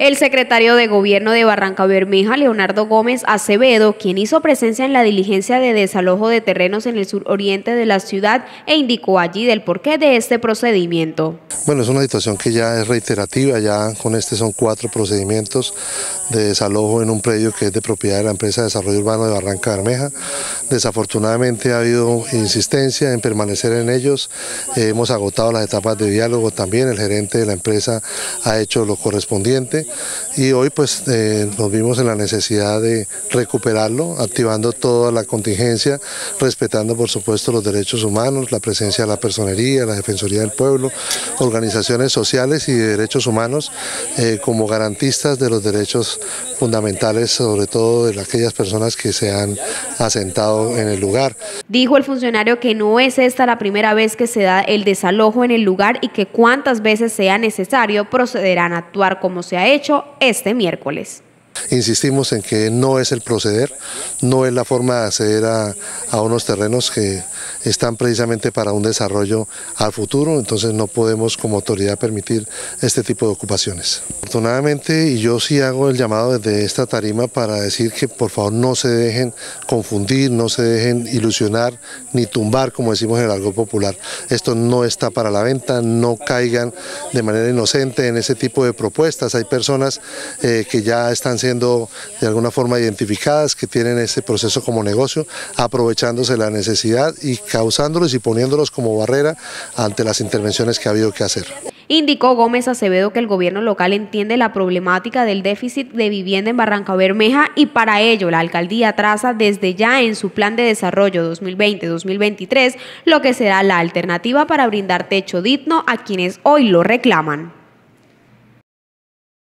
El secretario de Gobierno de Barranca Bermeja, Leonardo Gómez Acevedo, quien hizo presencia en la diligencia de desalojo de terrenos en el suroriente de la ciudad e indicó allí del porqué de este procedimiento. Bueno, es una situación que ya es reiterativa, ya con este son cuatro procedimientos de desalojo en un predio que es de propiedad de la empresa de desarrollo urbano de Barranca Bermeja. Desafortunadamente ha habido insistencia en permanecer en ellos, hemos agotado las etapas de diálogo también, el gerente de la empresa ha hecho lo correspondiente y hoy pues eh, nos vimos en la necesidad de recuperarlo, activando toda la contingencia, respetando por supuesto los derechos humanos, la presencia de la personería, la Defensoría del Pueblo, organizaciones sociales y de derechos humanos eh, como garantistas de los derechos fundamentales, sobre todo de aquellas personas que se han asentado en el lugar. Dijo el funcionario que no es esta la primera vez que se da el desalojo en el lugar y que cuantas veces sea necesario procederán a actuar como se ha hecho este miércoles. Insistimos en que no es el proceder, no es la forma de acceder a, unos terrenos que están precisamente para un desarrollo al futuro, entonces no podemos como autoridad permitir este tipo de ocupaciones. Afortunadamente, y yo sí hago el llamado desde esta tarima para decir que por favor no se dejen confundir, no se dejen ilusionar ni tumbar, como decimos en el algo popular. Esto no está para la venta, no caigan de manera inocente en ese tipo de propuestas. Hay personas eh, que ya están siendo de alguna forma identificadas, que tienen ese proceso como negocio, aprovechándose la necesidad y causándolos y poniéndolos como barrera ante las intervenciones que ha habido que hacer. Indicó Gómez Acevedo que el gobierno local entiende la problemática del déficit de vivienda en Barranca Bermeja y para ello la alcaldía traza desde ya en su plan de desarrollo 2020-2023 lo que será la alternativa para brindar techo digno a quienes hoy lo reclaman.